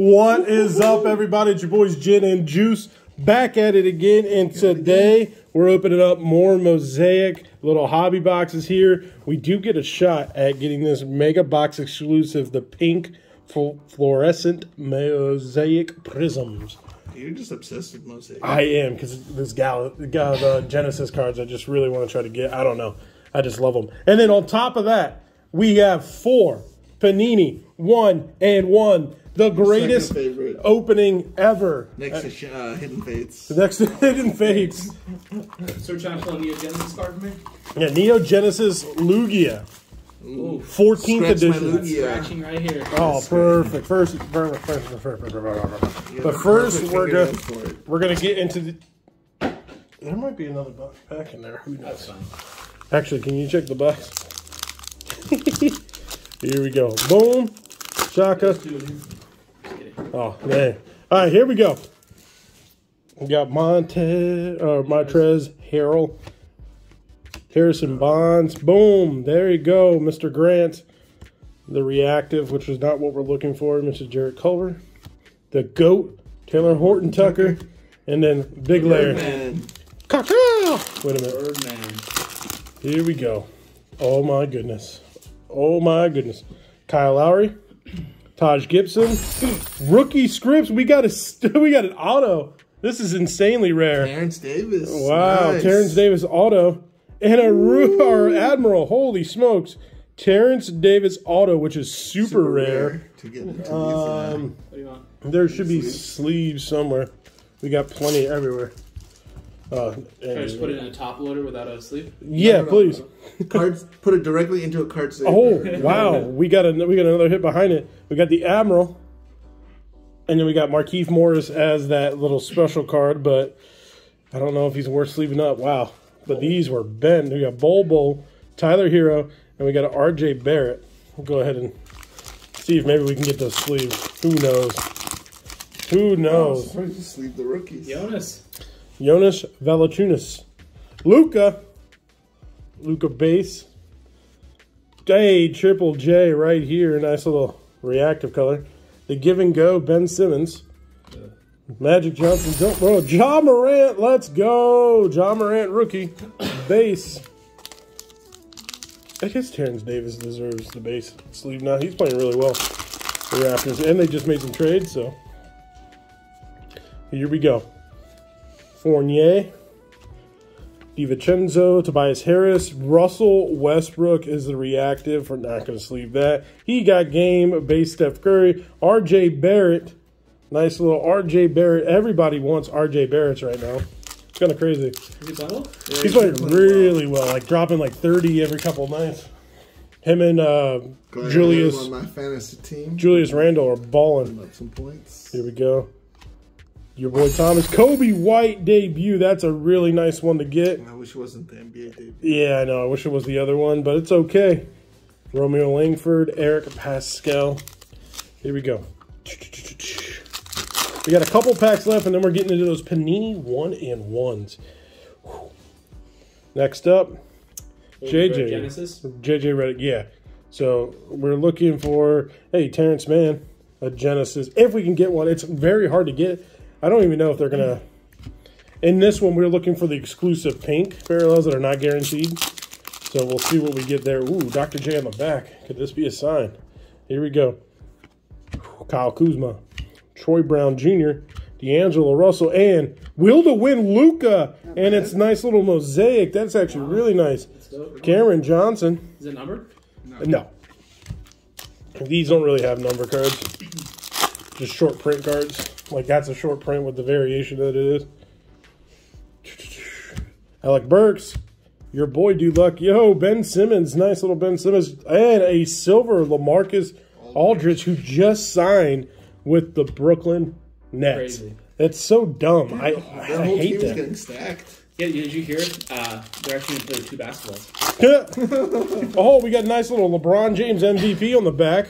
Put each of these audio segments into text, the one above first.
What is up, everybody? It's your boys Gin and Juice back at it again. And today we're opening up more mosaic little hobby boxes here. We do get a shot at getting this mega box exclusive, the pink fluorescent mosaic prisms. You're just obsessed with mosaic. I am because this gal, gal the Genesis cards, I just really want to try to get. I don't know. I just love them. And then on top of that, we have four Panini one and one the greatest opening ever. Next to uh, Hidden Fates. Next to Hidden Fates. so you're trying to pull Neo Genesis card for me? Yeah, Neo Genesis Lugia. Ooh. 14th edition. Scratching right here. Oh, perfect. First, perfect, perfect, perfect, perfect. But first, we're gonna we're gonna get into the. There might be another box pack in there. Who knows? Actually, can you check the box? Here we go. Boom. Shaka. Oh, man. All right, here we go. We got Monte, or uh, Montrezl Harrell. Harrison Bonds. Boom. There you go, Mr. Grant. The reactive, which is not what we're looking for, Mr. Jarrett Culver. The GOAT, Talen Horton Tucker. And then Big Larry. Wait a minute. Birdman. Here we go. Oh, my goodness. Oh, my goodness. Kyle Lowry. Taj Gibson, rookie scripts. We got a we got an auto. This is insanely rare. Terrence Davis. Wow, nice. Terrence Davis auto and a our Admiral. Holy smokes, Terrence Davis auto, which is super, super rare. rare. To get to um, there should be sleeves? sleeves somewhere. We got plenty everywhere. Uh, Can I just put it in a top loader without a sleeve? Yeah, no, no, please. No. Cards, put it directly into a card saver. Oh wow, we got a we got another hit behind it. We got the Admiral, and then we got Markieff Morris as that little special card, but I don't know if he's worth sleeving up. Wow, but oh. these were bent. We got Bol Bol, Tyler Herro, and we got an R.J. Barrett. We'll go ahead and see if maybe we can get those sleeves. Who knows? Who knows? Oh, sleeve the rookies. Jonas. Jonas Valanciunas. Luka. Luka base. Hey, Triple J right here. Nice little reactive color. The give and go, Ben Simmons. Magic Johnson, don't bro. Ja Morant, let's go. Ja Morant rookie. Base. I guess Terrence Davis deserves the base sleeve now. He's playing really well. The Raptors. And they just made some trades, so here we go. Fournier, DiVincenzo, Tobias Harris, Russell Westbrook is the reactive. We're not going to sleep that. He got game, base Steph Curry, RJ Barrett. Nice little RJ Barrett. Everybody wants RJ Barrett's right now. It's kind of crazy. Yeah, he's playing really well, like dropping like 30 every couple of nights. Him and uh, Julius on my fantasy team. Julius Randle are balling. Some points. Here we go. Your boy Thomas. Coby White debut. That's a really nice one to get. I wish it wasn't the NBA debut. Yeah, I know. I wish it was the other one, but it's okay. Romeo Langford, Eric Paschall. Here we go. We got a couple packs left, and then we're getting into those Panini one and ones. Next up, JJ. Genesis? JJ Redick, yeah. So we're looking for, hey, Terance Mann, a Genesis. If we can get one, it's very hard to get. I don't even know if they're going to... In this one, we're looking for the exclusive pink parallels that are not guaranteed. So we'll see what we get there. Ooh, Dr. J on the back. Could this be a sign? Here we go. Kyle Kuzma, Troy Brown Jr., D'Angelo Russell, and Will to Win Luka. And it's nice little mosaic. That's actually really nice. Cameron Johnson. Is it numbered? No. These don't really have number cards. Just short print cards. Like that's a short print with the variation that it is. Alec Burks, your boy Dude Luck. Yo, Ben Simmons, nice little Ben Simmons. And a silver Lamarcus Aldridge who just signed with the Brooklyn Nets. Crazy. That's so dumb. I, I, I hate that. getting stacked. Yeah, did you hear? Uh, they're actually going to play two basketballs. oh, we got a nice little LeBron James MVP on the back.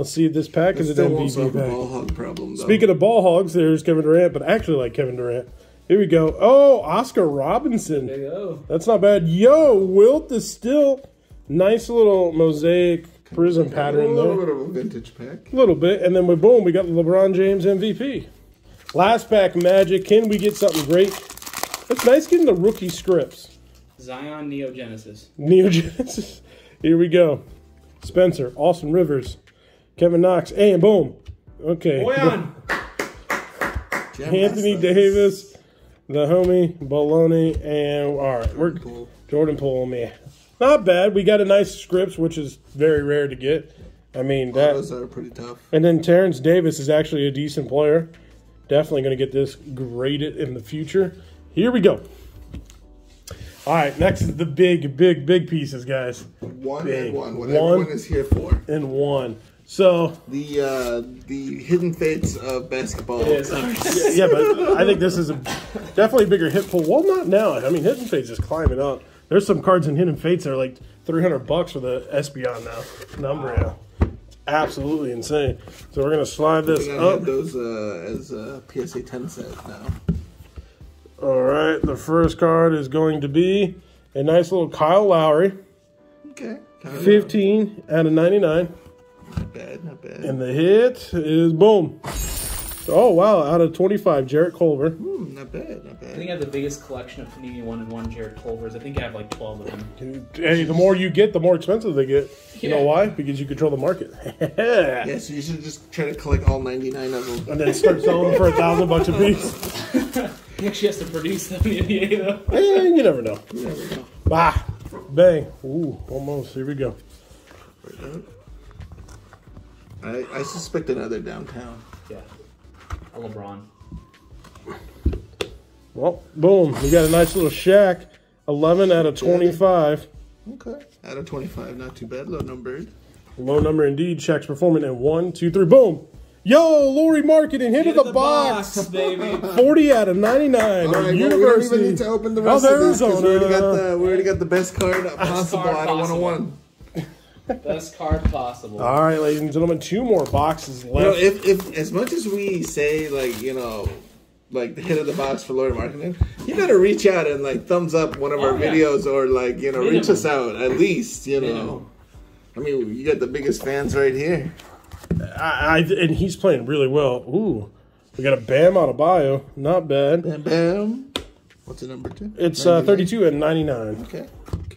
Let's see if this pack is an MVP pack. Ball hog problem, though. Speaking of ball hogs, there's Kevin Durant, but actually like Kevin Durant. Here we go. Oh, Oscar Robertson. There you go. That's not bad. Yo, Wilt is still nice little mosaic prism pattern. A pattern little there. bit of a vintage pack. A little bit, and then we boom, we got the LeBron James MVP. Last pack Magic. Can we get something great? It's nice getting the rookie scripts. Zion Neogenesis. Neogenesis. Here we go. Spencer, Austin Rivers, Kevin Knox, and boom. Okay. Bojan. Anthony Davis, the homie, Baloney, and all right, we're Cool. Jordan Poole, man. Not bad. We got a nice scripts, which is very rare to get. I mean that. Those are pretty tough. And then Terrence Davis is actually a decent player. Definitely going to get this graded in the future. Here we go. All right, next is the big, big, big pieces, guys. One Big. and one. What One. everyone is here for. And one. So The uh, the hidden fates of basketball. Yes. yeah, but I think this is a definitely a bigger hit pool. Well, not now. I mean, Hidden Fates is climbing up. There's some cards in Hidden Fates that are like 300 bucks for the Espeon now. Number now. It's absolutely insane. So we're gonna slide I this think I up. those uh, as a PSA 10 set now. All right, the first card is going to be a nice little Kyle Lowry, Okay. Kind of 15 out of 99. Not bad, not bad. And the hit is boom. Oh, wow, out of 25, Jarrett Culver. Hmm, not bad, not bad. I think. I have the biggest collection of Panini one and one Jarrett Culvers. I think I have like twelve of them. Hey, the more you get, the more expensive they get. You know why? Because you control the market. Yeah, so you should just try to collect all 99 of them. and then start selling them for a thousand bucks a piece. He actually has to produce them in the NBA though. Eh, you never know. You never know. Ah, bang. Ooh, almost. Here we go. I, I suspect another downtown. Yeah. A LeBron. Well, boom. We got a nice little shack. 11 out of 25. Okay. Out of 25, not too bad. Low numbered. Low number indeed. Checks performing in one, two, three, boom. Yo, Lauri Markkanen, hit, of the, box. baby. 40 out of 99. All right, well, we don't even need to open the of rest of this 'cause we already got the we already got the best card possible card out of oh possible. 101. Best card possible. All right, ladies and gentlemen, two more boxes You know, left. if, if as much as we say like you know, like the hit of the box for Lauri Markkanen, you better reach out and like thumbs up one of our Oh, yeah. videos or like you know reach us out at least you know. Minimum. I mean, you got the biggest fans right here. I, I, and he's playing really well. Ooh, we got a Bam Adebayo. Not bad. Bam, bam. What's the number two? It's uh, 32 and 99. Okay.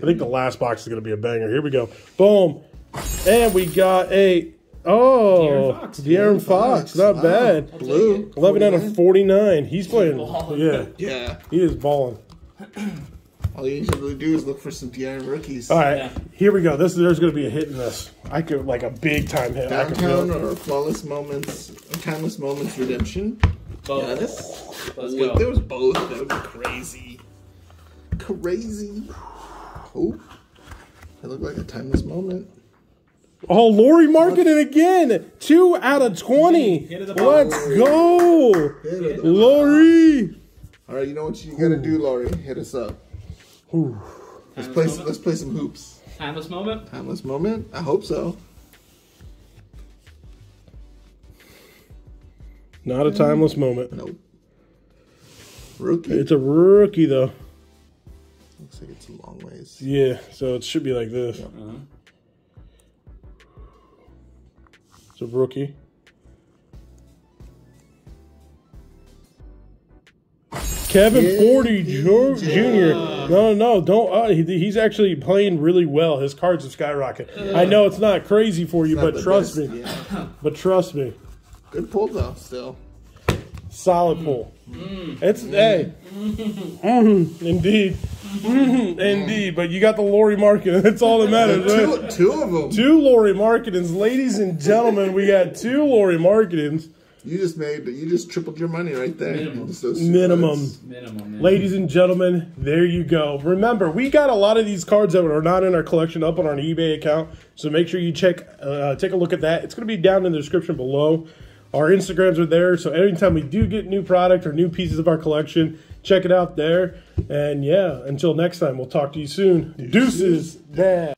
I think the last box is going to be a banger. Here we go. Boom. And we got a. Oh, De'Aaron Fox. De'Aaron Fox. Not Wow. bad. Blue. 11 out of 49. 49. He's playing. balling. Yeah, Yeah. he is balling. All you usually do is look for some De'Aaron rookies. All right, Yeah. here we go. This there's going to be a hit in this. I could like a big time hit. I could Downtown feel or flawless moments, timeless moments redemption. Both. Giannis. Let's Well, go. If there was both, that would be crazy. Crazy. Oh, it looked like a timeless moment. Oh, Lauri Markkanen again. Two out of 20. Hit of the box. Let's go, Hit of the- Lauri. All right, you know what you gotta do, Lauri? Hit us up. Let's Timeless play. moment? Some, let's play some hoops. Timeless moment. Timeless moment. I hope so. Not a timeless moment. Nope. Rookie. It's a rookie though. Looks like it's a long ways. Yeah, so it should be like this. Uh-huh. It's a rookie. Kevin Yeah, Forty yeah. Jr. Jr. No, no, don't. Uh, he, he's actually playing really well. His cards have skyrocketed. I know it's not crazy for you, but trust best, me. yeah. But trust me, Good pull though. Still. Solid pull. It's hey, Mhm, indeed, Mhm, indeed. But you got the Lauri market. That's all that matters. right? Two, two of them. Two Lauri Markkanens, ladies and gentlemen. We got two Lauri Markkanens. You just made. You just tripled your money right there. Minimum. Just those Minimum. Minimum. Ladies and gentlemen, there you go. Remember, we got a lot of these cards that are not in our collection up on our eBay account, so make sure you check, uh, take a look at that. It's going to be down in the description below. Our Instagrams are there, so anytime we do get new product or new pieces of our collection, check it out there. And yeah, until next time, we'll talk to you soon. Deuces, Dad.